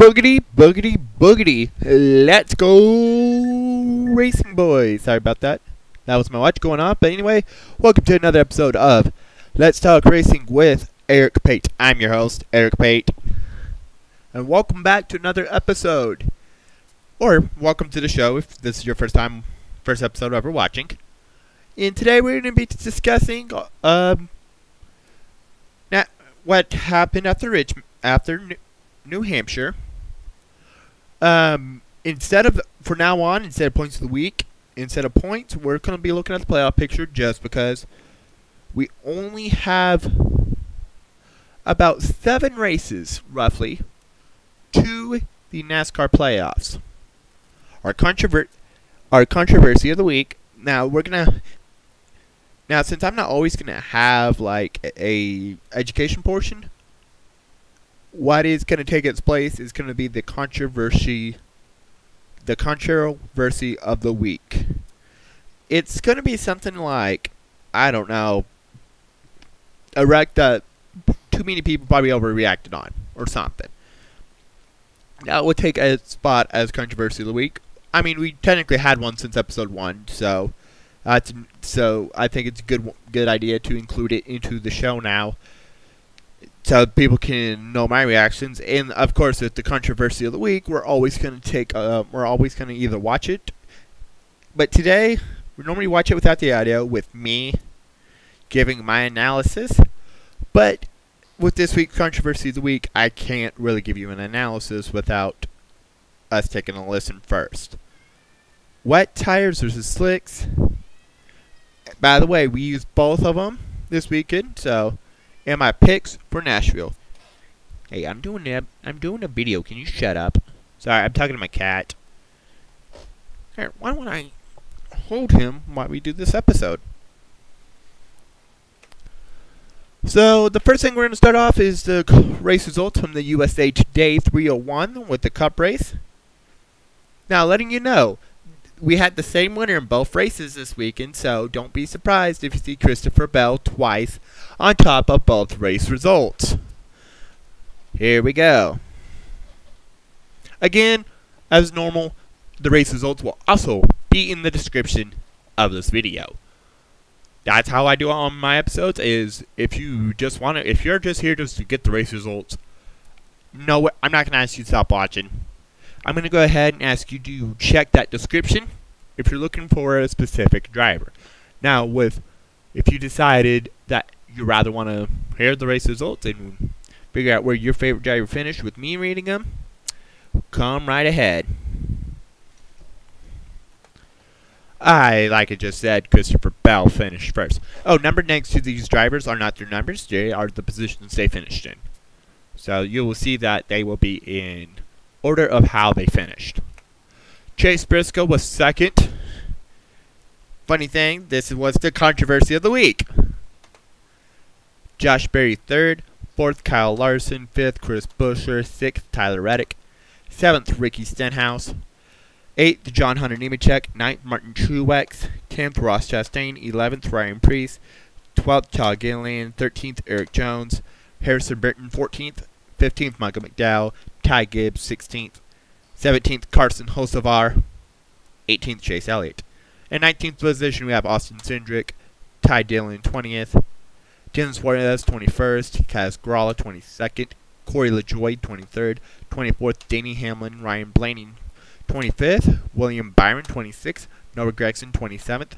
Boogity, boogity, boogity. Let's go racing boys. Sorry about that. That was my watch going off. But anyway, welcome to another episode of Let's Talk Racing with Eric Pate. I'm your host, Eric Pate. And welcome back to another episode. Or welcome to the show if this is your first time, first episode ever watching. And today we're going to be discussing um, what happened after Rich after New Hampshire. Um, instead of for now on, instead of points of the week, instead of points, we're going to be looking at the playoff picture just because we only have about seven races, roughly, to the NASCAR playoffs. Our controvert, our controversy of the week. Now we're gonna. Now, since I'm not always gonna have like a education portion, what is going to take its place is going to be the controversy the controversy of the week. It's going to be something like i don't know a wreck that too many people probably overreacted on or something. That would take a spot as controversy of the week. I mean we technically had one since episode one so that's so i think it's a good good idea to include it into the show now so people can know my reactions. And of course, with the controversy of the week, we're always going to take, uh, we're always going to either watch it. But today, we normally watch it without the audio, with me giving my analysis. But with this week's controversy of the week, I can't really give you an analysis without us taking a listen first. Wet tires versus slicks. By the way, we used both of them this weekend, so and my picks for Nashville. Hey, I'm doing a, I'm doing a video. Can you shut up? Sorry, I'm talking to my cat. Here, why don't I hold him while we do this episode? So, the first thing we're going to start off is the race results from the USA Today 301 with the Cup race. Now, letting you know, we had the same winner in both races this weekend, so don't be surprised if you see Christopher Bell twice on top of both race results. Here we go. Again, as normal, the race results will also be in the description of this video. That's how I do it on my episodes is if you just want to, if you're just here just to get the race results, no, I'm not going to ask you to stop watching. I'm going to go ahead and ask you to check that description if you're looking for a specific driver. Now, with if you decided that you rather want to hear the race results and figure out where your favorite driver finished with me reading them, come right ahead. I, like I just said, Christopher Bell finished first. Oh, number next to these drivers are not their numbers, they are the positions they finished in. So you will see that they will be in order of how they finished. Chase Briscoe was second. Funny thing, this was the controversy of the week. Josh Berry third, fourth Kyle Larson, fifth Chris Buescher, sixth Tyler Reddick, seventh Ricky Stenhouse, eighth John Hunter Nemechek, ninth Martin Truex, tenth Ross Chastain, eleventh Ryan Preece, twelfth Todd Gilliland, thirteenth Erik Jones, Harrison Burton fourteenth, fifteenth Michael McDowell, Ty Gibbs sixteenth, 17th, Carson Hocevar. 18th, Chase Elliott. In 19th position, we have Austin Cindric, Ty Dillon, 20th. Daniel Suarez, 21st. Kaz Grala, 22nd. Corey LaJoie, 23rd. 24th, Denny Hamlin, Ryan Blaney, 25th. William Byron, 26th. Noah Gragson, 27th.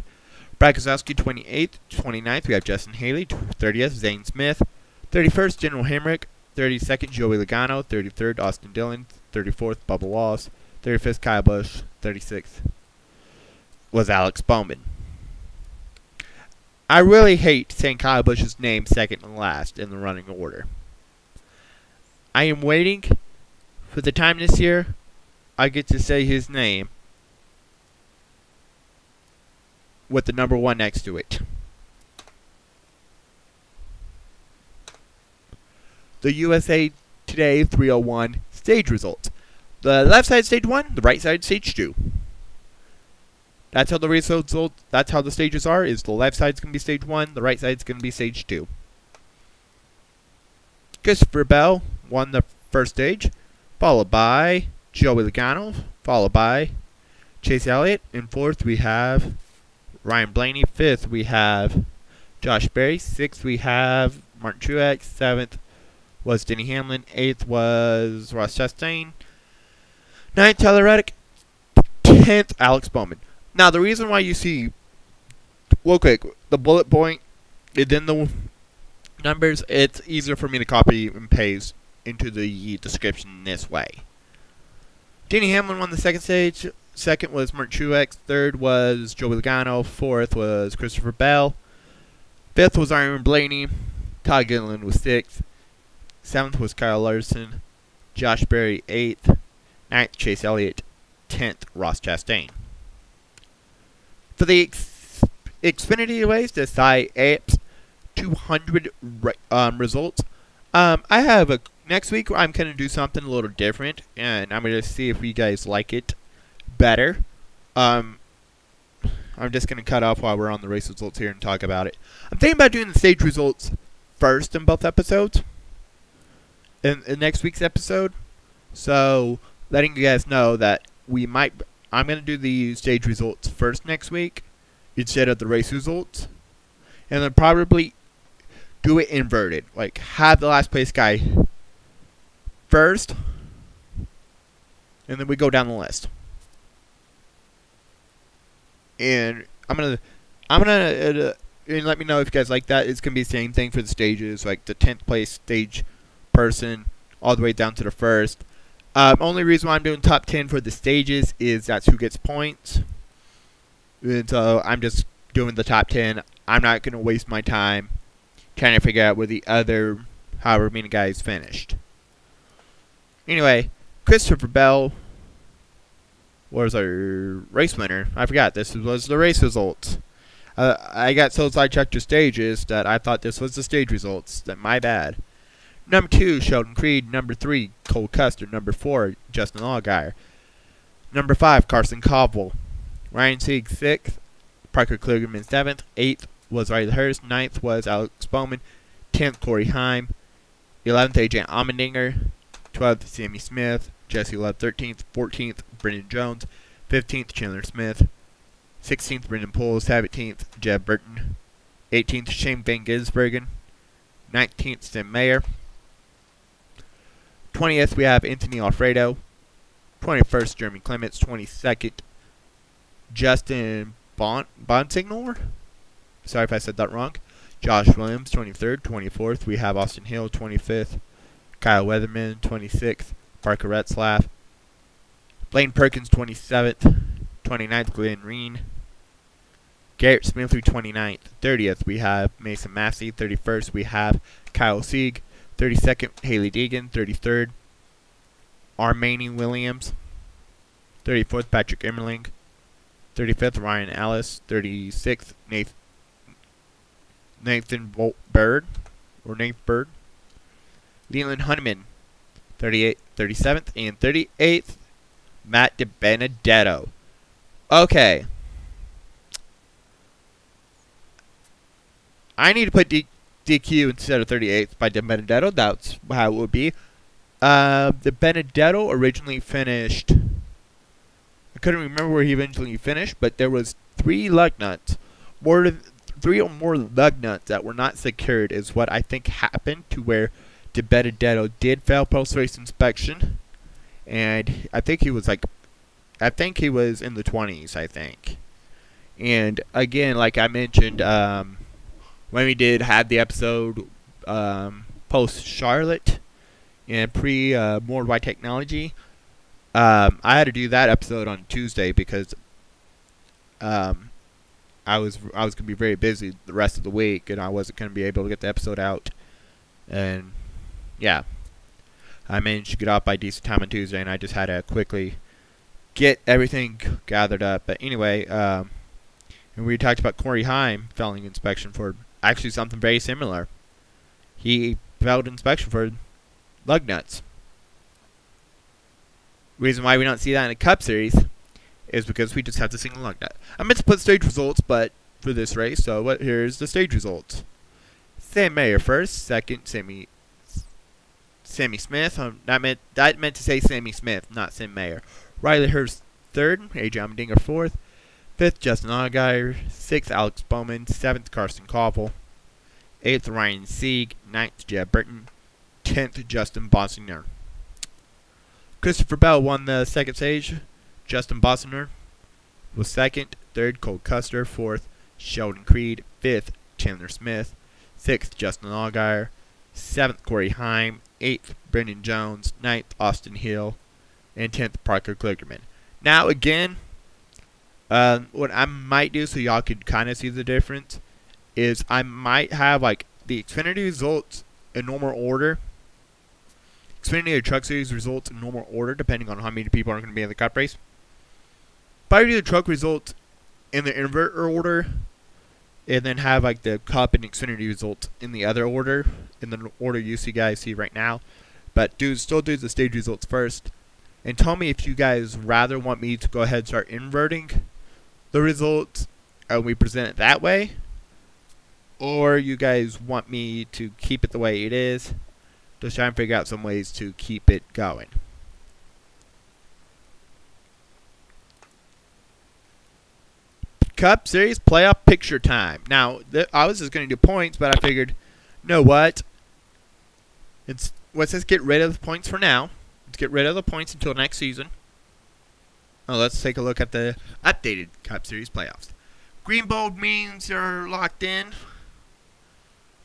Brad Keselowski, 28th. 29th, we have Justin Haley, 30th. Zane Smith. 31st, Daniel Hemric. 32nd, Joey Logano. 33rd, Austin Dillon. 34th, Bubba Wallace. 35th, Kyle Busch. 36th was Alex Bowman. I really hate saying Kyle Busch's name second and last in the running order. I am waiting for the time this year I get to say his name with the number one next to it. The USA Today 301 stage results. The left side stage 1, the right side stage 2. That's how the results that's how the stages are is the left side's to be stage 1, the right side's going to be stage 2. Christopher Bell won the first stage. followed by Joey Logano, followed by Chase Elliott. In fourth, we have Ryan Blaney. Fifth, we have Josh Berry. Sixth, we have Martin Truex. Seventh was Denny Hamlin. Eighth was Ross Chastain. Ninth, Tyler Reddick. Tenth, Alex Bowman. Now, the reason why you see, real quick, the bullet point, and then the numbers, it's easier for me to copy and paste into the description this way. Denny Hamlin won the second stage. Second was Mark Truex. Third was Joey Logano. Fourth was Christopher Bell. Fifth was Ryan Blaney. Todd Gilliland was sixth. Seventh was Kyle Larson. Josh Berry eighth. Ninth Chase Elliott. Tenth Ross Chastain. For the X- Xfinity race, the Apps 200 um, results. Um, I have a next week. I'm gonna do something a little different, and I'm gonna see if you guys like it better. Um, I'm just gonna cut off while we're on the race results here and talk about it. I'm thinking about doing the stage results first in both episodes. In, in next week's episode, so letting you guys know that we might. I'm gonna do the stage results first next week instead of the race results, and then probably do it inverted. Like have the last place guy first, and then we go down the list. And I'm gonna, I'm gonna, uh, and let me know if you guys like that. It's gonna be the same thing for the stages, like the tenth place stage person all the way down to the first. Um, only reason why I'm doing top ten for the stages is that's who gets points. And so I'm just doing the top ten. I'm not gonna waste my time trying to figure out where the other however many guys finished. Anyway, Christopher Bell was our race winner. I forgot this was the race results. Uh, I got so sidetracked to stages that I thought this was the stage results. That my bad. Number two, Sheldon Creed. Number three, Cole Custer. Number four, Justin Allgaier. Number five, Carson Kvapil. Ryan Sieg sixth. Parker Kligerman seventh. Eighth was Riley Herbst. Ninth was Alex Bowman. Tenth, Corey Heim. Eleventh, AJ Allmendinger. 12th, Sammy Smith. Jesse Love, 13th. 14th, Brandon Jones. 15th, Chandler Smith. 16th, Brennan Poole. 17th, Jeb Burton. 18th, Shane Van Gisbergen. 19th, Tim Mayer. 20th, we have Anthony Alfredo. 21st, Jeremy Clements. 22nd, Justin bon- Bonsignore. Sorry if I said that wrong. Josh Williams, 23rd. 24th, we have Austin Hill. 25th, Kyle Weatherman, 26th. Parker Retzlaff. Blaine Perkins, 27th. 29th, Glen Reen. Garrett Smith, 29th. 30th, we have Mason Massey. 31st, we have Kyle Sieg. 32nd, Hailie Deegan. 33rd, Armani Williams. 34th, Patrick Emmerling. 35th, Ryan Ellis. 36th, Nathan, Nathan Byrd. Or Nathan Byrd. Leland Honeyman, 38, 37th, and 38th, Matt DiBenedetto. Okay. I need to put D- DQ instead of 38th by DiBenedetto. That's how it would be. Uh, Benedetto originally finished. I couldn't remember where he eventually finished, but there was three lug nuts. More three or more lug nuts that were not secured is what I think happened to where DiBenedetto did fail post-race inspection, and I think he was like, I think he was in the 20s, I think. And again, like I mentioned, um, when we did have the episode um, post Charlotte and pre uh, World Wide Technology, um, I had to do that episode on Tuesday because um, I was I was gonna be very busy the rest of the week, and I wasn't gonna be able to get the episode out. And yeah, I managed to get off by decent time on Tuesday, and I just had to quickly get everything gathered up. But anyway, um, and we talked about Corey Heim failing inspection for actually something very similar. He failed inspection for lug nuts. Reason why we don't see that in a Cup Series is because we just have the single lug nut. I meant to put stage results, but for this race, so what? Here's the stage results. Sam Mayer first, second, Sammy Sammy Smith. Um, that meant that meant to say Sammy Smith, not Sam Mayer. Riley Herbst third. AJ Allmendinger fourth. Fifth, Justin Allgaier. Sixth, Alex Bowman. Seventh, Carson Kvapil. Eighth, Ryan Sieg. Ninth, Jeb Burton. Tenth, Justin Bonsignore. Christopher Bell won the second stage. Justin Bonsignore was second. Third, Cole Custer. Fourth, Sheldon Creed. Fifth, Chandler Smith. Sixth, Justin Allgaier. Seventh, Corey Heim. Eighth, Brandon Jones. Ninth, Austin Hill. And tenth, Parker Kligerman. Now, again, uh, what I might do so y'all could kind of see the difference is I might have like the Xfinity results in normal order. Xfinity or Truck Series results in normal order, depending on how many people are going to be in the Cup race. But I do the Truck results in the inverter order, and then have like the Cup and Xfinity results in the other order, in the order you see guys see right now. But do still do the stage results first, and tell me if you guys rather want me to go ahead and start inverting the results and we present it that way, or you guys want me to keep it the way it is. Just try and figure out some ways to keep it going. Cup Series playoff picture time. Now, I was just going to do points, but I figured, know what? It's let's just get rid of the points for now. Let's get rid of the points until next season. Now let's take a look at the updated Cup Series playoffs. Green bold means they're locked in.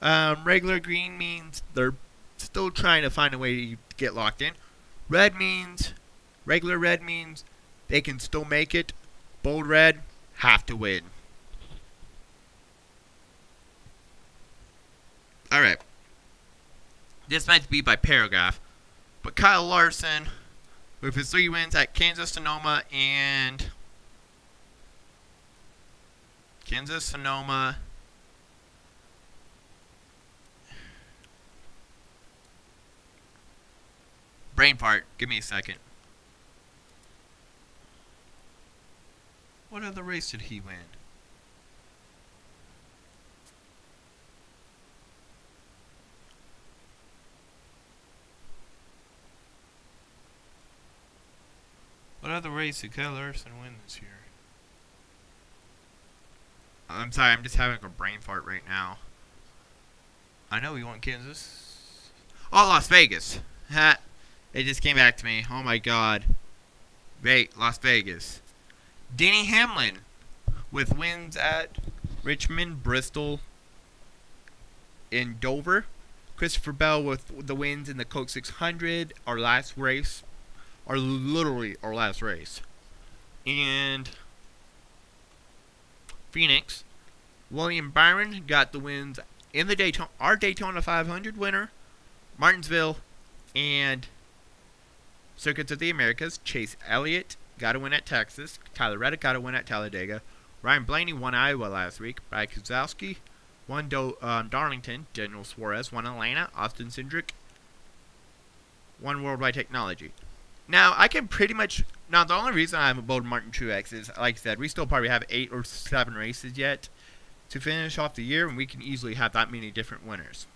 Um, regular green means they're still trying to find a way to get locked in. Red means, regular red means they can still make it. Bold red, have to win. Alright. This might be by paragraph, but Kyle Larson with his three wins at Kansas, Sonoma, and Kansas, Sonoma. Brain fart. Give me a second. What other race did he win? Other race did Kyle Larson win this year? I'm sorry, I'm just having a brain fart right now. I know he won Kansas. Oh, Las Vegas. Ha. It just came back to me. Oh my god. Wait, Las Vegas. Denny Hamlin with wins at Richmond, Bristol, and Dover. Christopher Bell with the wins in the Coke 600, our last race are literally our last race. And Phoenix, William Byron got the wins in the Daytona, our Daytona 500 winner, Martinsville, and Circuits of the Americas. Chase Elliott got a win at Texas. Tyler Reddick got a win at Talladega. Ryan Blaney won Iowa last week. Brad Keselowski won Do um, Darlington. Daniel Suarez won Atlanta. Austin Cindric won Worldwide Technology. Now, I can pretty much... Now, the only reason I haven't voted Martin Truex is, like I said, we still probably have eight or seven races yet to finish off the year, and we can easily have that many different winners.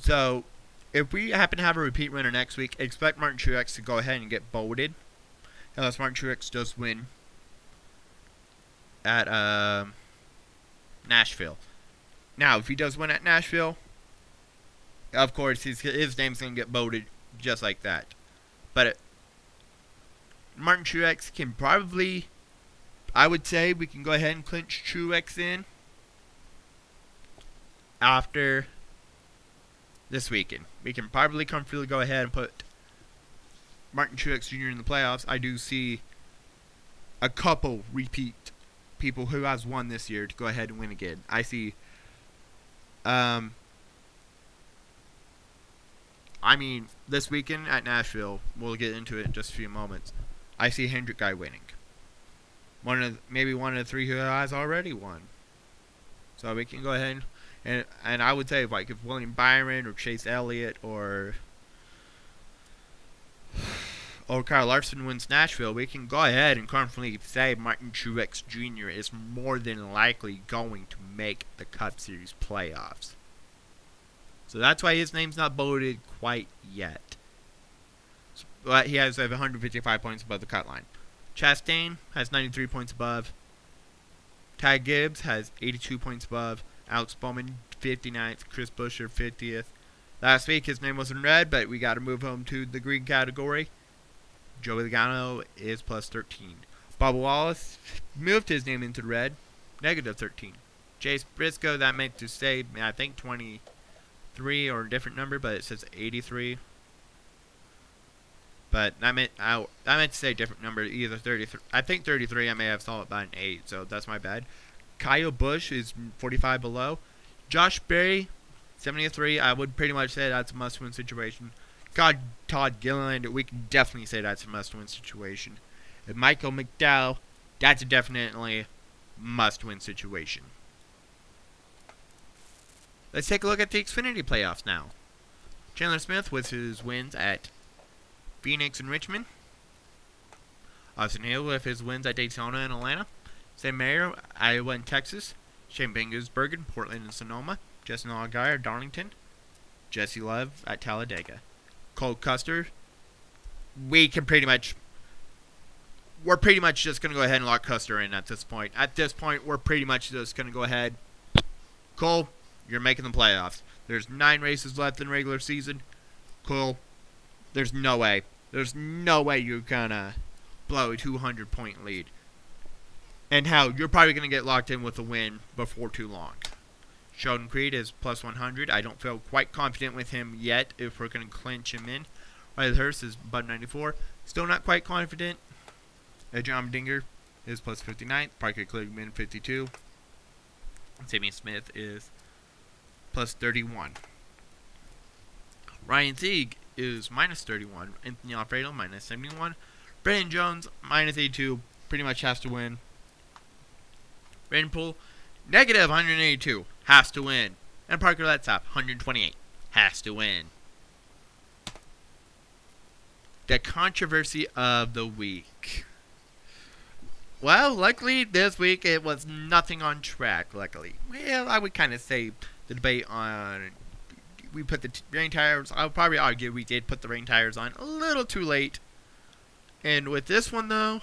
So, if we happen to have a repeat winner next week, expect Martin Truex to go ahead and get voted. Unless Martin Truex does win at uh, Nashville. Now, if he does win at Nashville, of course, his, his name's going to get voted just like that. But it, Martin Truex can probably, I would say, we can go ahead and clinch Truex in after this weekend. We can probably comfortably go ahead and put Martin Truex Jr. in the playoffs. I do see a couple repeat people who has won this year to go ahead and win again. I see um, I mean, this weekend at Nashville, we'll get into it in just a few moments. I see Hendrick guy winning. One of maybe one of the three who has already won. So we can go ahead and and I would say like if William Byron or Chase Elliott or or Kyle Larson wins Nashville, we can go ahead and confidently say Martin Truex Jr. is more than likely going to make the Cup Series playoffs. So that's why his name's not bolded quite yet. But he has uh, 155 points above the cut line. Chastain has 93 points above. Ty Gibbs has 82 points above. Alex Bowman 59th. Chris Buescher 50th. Last week his name was in red, but we got to move him to the green category. Joey Logano is plus 13. Bubba Wallace moved his name into red, negative 13. Chase Briscoe, that meant to say, I think 23 or a different number, but it says 83. But I meant I, I meant to say different number, either 33. I think 33. I may have saw it by an 8, so that's my bad. Kyle Busch is 45 below. Josh Berry, 73. I would pretty much say that's a must-win situation. God, Todd Gilliland, we can definitely say that's a must-win situation. And Michael McDowell, that's a definitely must-win situation. Let's take a look at the Xfinity playoffs now. Chandler Smith with his wins at Phoenix and Richmond. Austin Hill with his wins at Daytona and Atlanta. Sam Mayer, Iowa and Texas. Shane Bingus, Bergen, Portland and Sonoma. Justin Allgaier, Darlington. Jesse Love at Talladega. Cole Custer. We can pretty much we're pretty much just going to go ahead and lock Custer in at this point. At this point, we're pretty much just going to go ahead. Cole, you're making the playoffs. There's nine races left in regular season. Cool. there's no way. There's no way you're to blow a 200 point lead. And how you're probably going to get locked in with a win before too long. Sheldon Creed is plus 100. I don't feel quite confident with him yet if we're going to clinch him in. Riley Herbst is Bud 94. Still not quite confident. John Dinger is plus 59. Parker Kligerman 52. Sammy Smith is plus 31. Ryan Sieg is minus 31. Anthony Alfredo minus 71. Brandon Jones minus 82. Pretty much has to win. Brennan Poole negative 182. Has to win. And Parker Retzlaff 128. Has to win. The controversy of the week. Well, luckily this week it was nothing on track. Luckily, well, I would kind of say the debate on we put the rain tires. I'll probably argue we did put the rain tires on a little too late. And with this one though,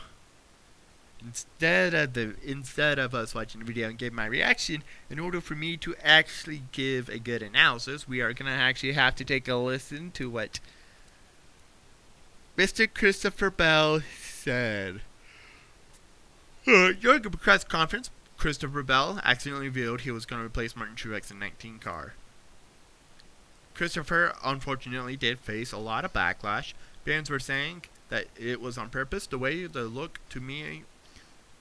instead of the instead of us watching the video and give my reaction, in order for me to actually give a good analysis, we are gonna actually have to take a listen to what Mr. Christopher Bell said. Uh, press conference, Christopher Bell accidentally revealed he was going to replace Martin Truex in 19 car. Christopher unfortunately did face a lot of backlash. Fans were saying that it was on purpose. The way the look to me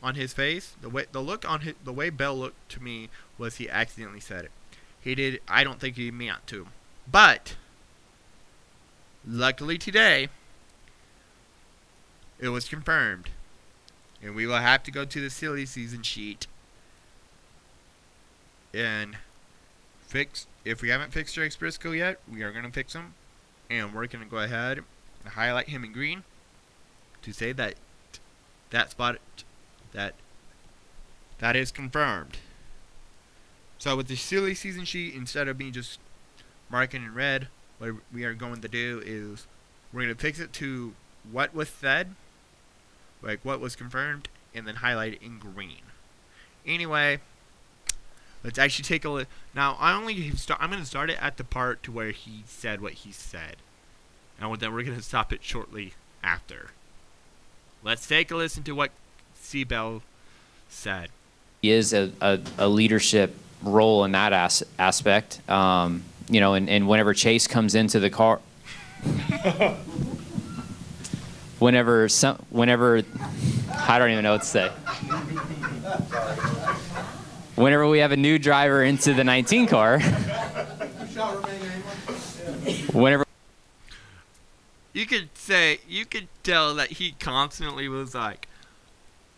on his face, the way the look on his, the way Bell looked to me was he accidentally said it. He did. I don't think he meant to. But luckily today, it was confirmed and we will have to go to the silly season sheet and fix if we haven't fixed Drake Briscoe yet we are going to fix him and we're going to go ahead and highlight him in green to say that that spot that that is confirmed so with the silly season sheet instead of me just marking in red what we are going to do is we're going to fix it to what was said like what was confirmed, and then highlight it in green. Anyway, let's actually take a look. Now, I only start. I'm going to start it at the part to where he said what he said, and then we're going to stop it shortly after. Let's take a listen to what Seabell said. He is a, a, a leadership role in that as, aspect. Um, you know, and, and whenever Chase comes into the car. whenever some, whenever, I don't even know what to say. Whenever we have a new driver into the 19 car, whenever. You could say, you could tell that he constantly was like,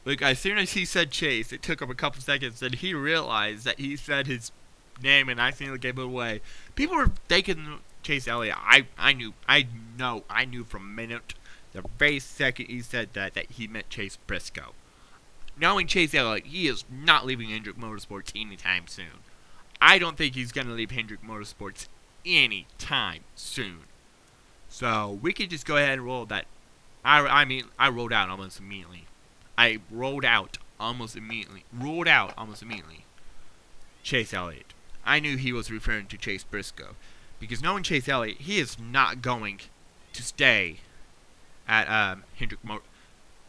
like as soon as he said Chase, it took him a couple seconds, and he realized that he said his name and I accidentally gave it away. People were thinking Chase Elliott. I I knew I know I knew from a minute the very second he said that, that he meant Chase Briscoe. Knowing Chase Elliott, he is not leaving Hendrick Motorsports anytime soon. I don't think he's going to leave Hendrick Motorsports anytime soon. So we could just go ahead and roll that. I, I mean, I rolled out almost immediately. I rolled out almost immediately. Rolled out almost immediately. Chase Elliott. I knew he was referring to Chase Briscoe. Because knowing Chase Elliott, he is not going to stay at um, Hendrick Mo-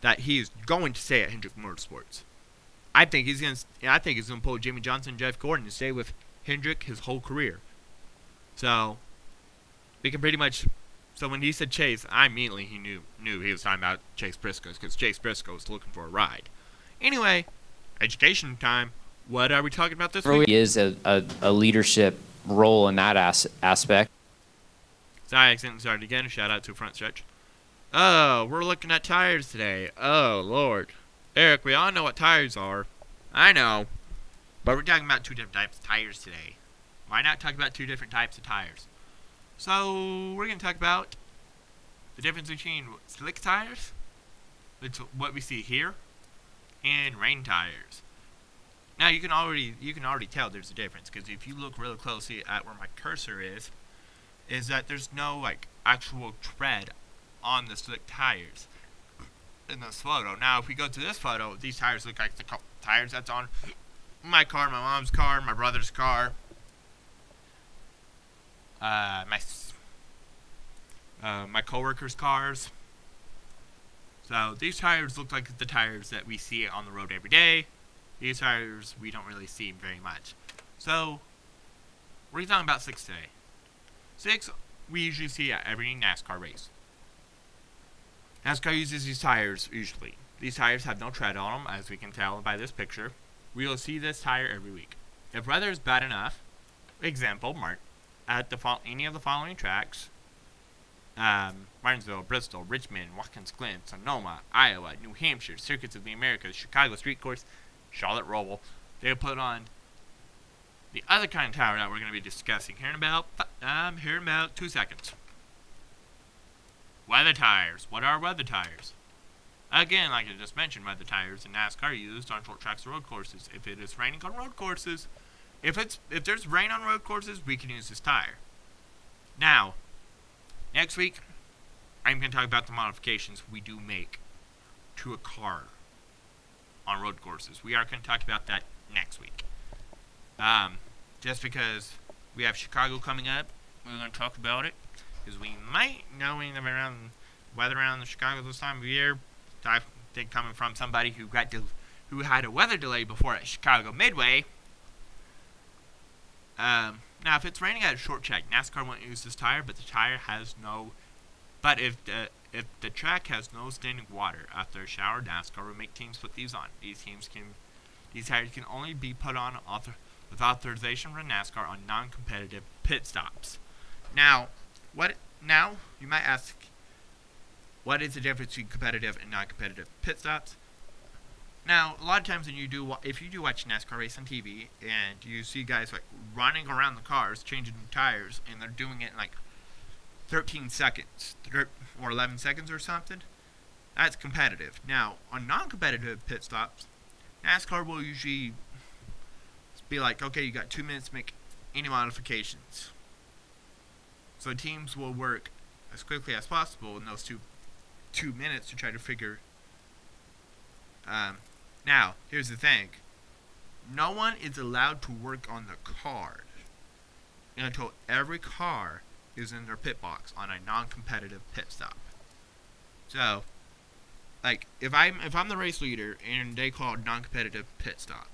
that he is going to stay at Hendrick Motorsports. I think he's gonna. I think he's gonna pull Jimmie Johnson, Jeff Gordon, and stay with Hendrick his whole career. So we can pretty much. So when he said Chase, I immediately he knew knew he was talking about Chase Briscoe because Chase Briscoe was looking for a ride. Anyway, education time. What are we talking about this really week? is a, a, a leadership role in that as- aspect. Sorry, I accidentally started again. Shout out to front stretch. Oh, we're looking at tires today. Oh, Lord. Eric, we all know what tires are. I know. But we're talking about two different types of tires today. Why not talk about two different types of tires? So, we're going to talk about the difference between slick tires, which what we see here, and rain tires. Now you can already you can already tell there's a difference because if you look really closely at where my cursor is, is that there's no like actual tread on the slick tires in this photo. Now, if we go to this photo, these tires look like the tires that's on my car, my mom's car, my brother's car, uh, my uh, my coworkers' cars. So these tires look like the tires that we see on the road every day. These tires we don't really see very much. So we're talking about six today. Six we usually see at every NASCAR race. NASCAR uses these tires usually. These tires have no tread on them, as we can tell by this picture. We will see this tire every week. If weather is bad enough, example, Mart, at the any of the following tracks, um, Martinsville, Bristol, Richmond, Watkins Glen, Sonoma, Iowa, New Hampshire, Circuits of the Americas, Chicago Street Course, Charlotte Roval, they will put on the other kind of tire that we're going to be discussing here in about um, here in about two seconds. Weather tires. What are weather tires? Again, like I just mentioned, weather tires in NASCAR are used on short tracks or road courses. If it is raining on road courses, if it's if there's rain on road courses, we can use this tire. Now, next week, I'm going to talk about the modifications we do make to a car on road courses. We are going to talk about that next week. Um, just because we have Chicago coming up, we're going to talk about it because we might knowing them around weather around the Chicago this time of year. I think coming from somebody who got who had a weather delay before at Chicago Midway. Um, now, if it's raining at a short track, NASCAR won't use this tire, but the tire has no. But if the if the track has no standing water after a shower, NASCAR will make teams put these on. These teams can these tires can only be put on author, with authorization from NASCAR on non-competitive pit stops. Now, what? Now you might ask, what is the difference between competitive and non-competitive pit stops? Now, a lot of times when you do, if you do watch NASCAR race on TV and you see guys like running around the cars, changing tires, and they're doing it in like 13 seconds or 11 seconds or something, that's competitive. Now, on non-competitive pit stops, NASCAR will usually be like, okay, you got two minutes to make any modifications. So teams will work as quickly as possible in those two two minutes to try to figure. Um, now, here's the thing: no one is allowed to work on the car until every car is in their pit box on a non-competitive pit stop. So, like if I'm if I'm the race leader and they call non-competitive pit stop,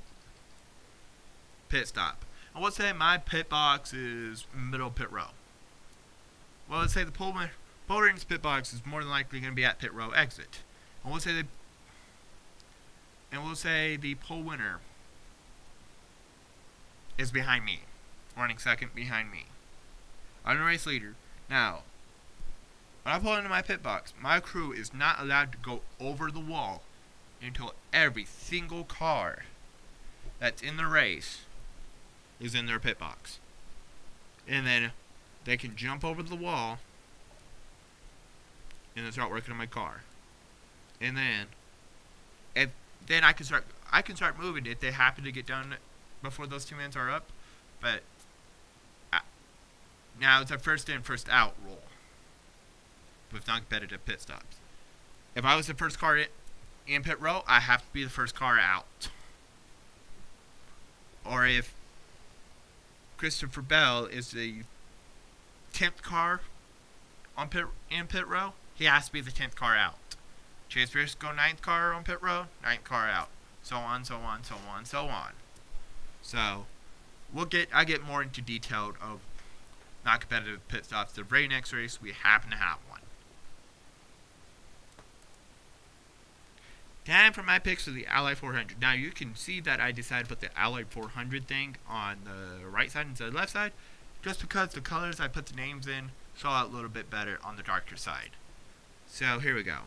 pit stop, and let's say my pit box is middle pit row. Well, let's say the rings pit box is more than likely going to be at pit row exit, and we'll say the and we'll say the pole winner is behind me, running second behind me. I'm the race leader. Now, when I pull into my pit box, my crew is not allowed to go over the wall until every single car that's in the race is in their pit box. And then they can jump over the wall and then start working on my car. And then if then I can start I can start moving if they happen to get done before those two minutes are up. But Now it's a first in, first out rule with non-competitive pit stops. If I was the first car in pit row, I have to be the first car out. Or if Christopher Bell is the tenth car on pit in pit row, he has to be the tenth car out. Chase Briscoe ninth car on pit row, ninth car out. So on, so on, so on, so on. So we'll get I get more into detail of not competitive pit stops. The very next race we happen to have one. Time for my picks for the Ally 400. Now you can see that I decided to put the Ally 400 thing on the right side instead of the left side, just because the colors I put the names in show out a little bit better on the darker side. So here we go.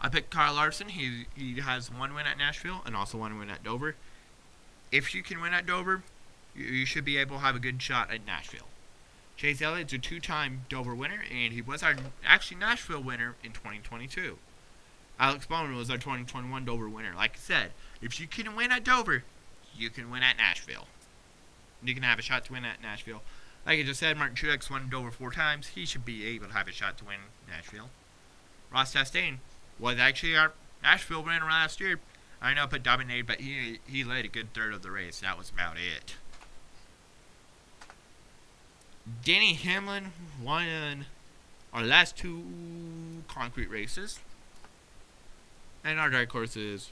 I picked Kyle Larson. He he has one win at Nashville and also one win at Dover. If you can win at Dover, you, you should be able to have a good shot at Nashville. Chase Elliott's a two-time Dover winner, and he was our actually Nashville winner in 2022. Alex Bowman was our 2021 Dover winner. Like I said, if you can win at Dover, you can win at Nashville. You can have a shot to win at Nashville. Like I just said, Martin Truex won Dover four times. He should be able to have a shot to win Nashville. Ross Chastain was actually our Nashville winner last year. I know put dominated, but he he led a good third of the race. That was about it. Denny Hamlin won our last two concrete races. And our dark horses,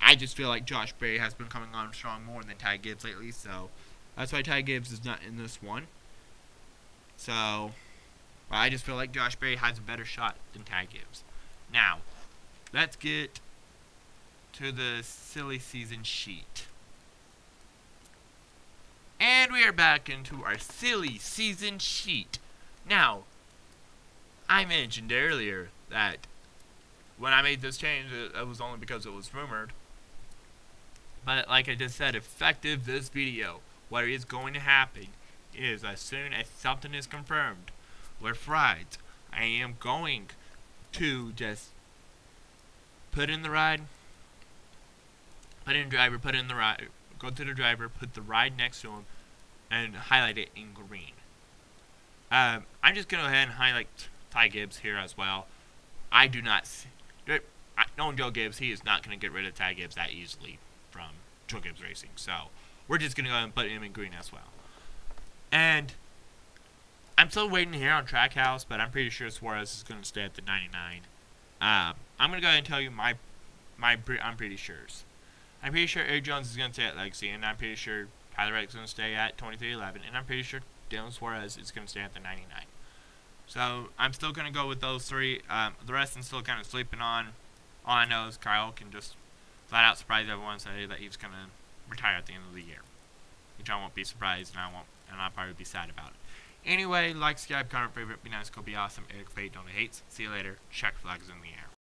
I just feel like Josh Berry has been coming on strong more than Ty Gibbs lately, so that's why Ty Gibbs is not in this one. So, I just feel like Josh Berry has a better shot than Ty Gibbs. Now, let's get to the silly season sheet. And we are back into our silly season sheet. Now, I mentioned earlier that when I made this change, it, it was only because it was rumored. But like I just said, effective this video, what is going to happen is as soon as something is confirmed with Friday, I am going to just put in the ride, put in driver, put in the ride, go to the driver, put the ride next to him, and highlight it in green. Um, I'm just going to go ahead and highlight Ty Gibbs here as well. I do not see, knowing Joe Gibbs, he is not going to get rid of Ty Gibbs that easily from Joe Gibbs Racing. So we're just going to go and put him in green as well. And I'm still waiting here on Trackhouse, but I'm pretty sure Suarez is going to stay at the 99. Um, I'm going to go ahead and tell you my, my I'm pretty sure. I'm pretty sure Erik Jones is going to stay at Legacy, and I'm pretty sure Tyler is going to stay at 2311, and I'm pretty sure Daniel Suarez is going to stay at the 99. So I'm still going to go with those three. Um, the rest I'm still kind of sleeping on. All I know is Kyle can just flat out surprise everyone say that he's to retire at the end of the year. Which I won't be surprised, and I won't, and I'll probably be sad about it. Anyway, like, subscribe, comment, favorite, be nice, go be awesome. Eric Pate, don't hates. See you later. Check flags in the air.